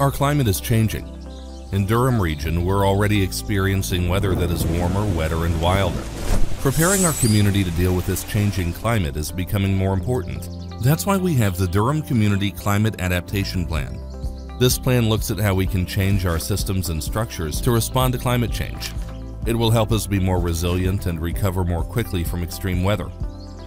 Our climate is changing. In Durham region, we're already experiencing weather that is warmer, wetter, and wilder. Preparing our community to deal with this changing climate is becoming more important. That's why we have the Durham Community Climate Adaptation Plan. This plan looks at how we can change our systems and structures to respond to climate change. It will help us be more resilient and recover more quickly from extreme weather.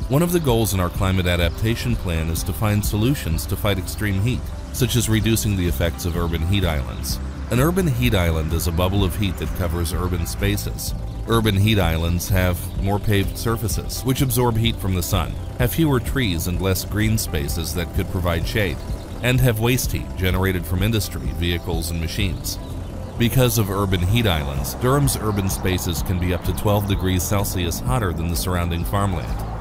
One of the goals in our climate adaptation plan is to find solutions to fight extreme heat, such as reducing the effects of urban heat islands. An urban heat island is a bubble of heat that covers urban spaces. Urban heat islands have more paved surfaces, which absorb heat from the sun, have fewer trees and less green spaces that could provide shade, and have waste heat generated from industry, vehicles, and machines. Because of urban heat islands, Durham's urban spaces can be up to 12 degrees Celsius hotter than the surrounding farmland.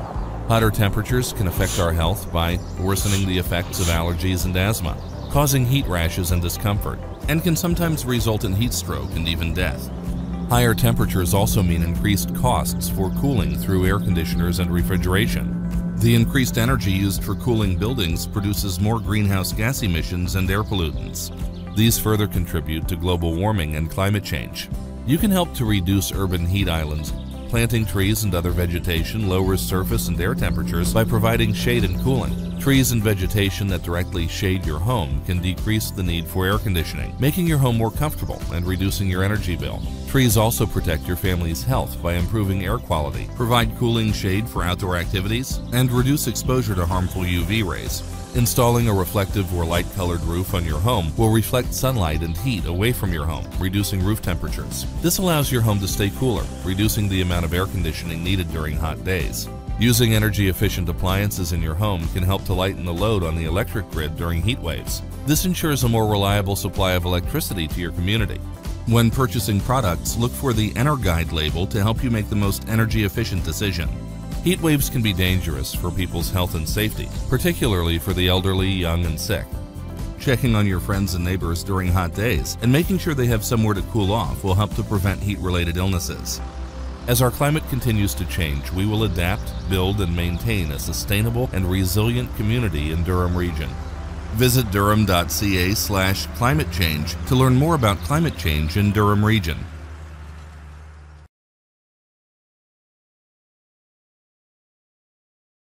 Hotter temperatures can affect our health by worsening the effects of allergies and asthma, causing heat rashes and discomfort, and can sometimes result in heat stroke and even death. Higher temperatures also mean increased costs for cooling through air conditioners and refrigeration. The increased energy used for cooling buildings produces more greenhouse gas emissions and air pollutants. These further contribute to global warming and climate change. You can help to reduce urban heat islands. Planting trees and other vegetation lowers surface and air temperatures by providing shade and cooling. Trees and vegetation that directly shade your home can decrease the need for air conditioning, making your home more comfortable and reducing your energy bill. Trees also protect your family's health by improving air quality, provide cooling shade for outdoor activities, and reduce exposure to harmful UV rays. Installing a reflective or light-colored roof on your home will reflect sunlight and heat away from your home, reducing roof temperatures. This allows your home to stay cooler, reducing the amount of air conditioning needed during hot days. Using energy-efficient appliances in your home can help to lighten the load on the electric grid during heat waves. This ensures a more reliable supply of electricity to your community. When purchasing products, look for the EnerGuide label to help you make the most energy-efficient decision. Heat waves can be dangerous for people's health and safety, particularly for the elderly, young, and sick. Checking on your friends and neighbors during hot days and making sure they have somewhere to cool off will help to prevent heat-related illnesses. As our climate continues to change, we will adapt, build, and maintain a sustainable and resilient community in Durham region. Visit durham.ca slash climate change to learn more about climate change in Durham region.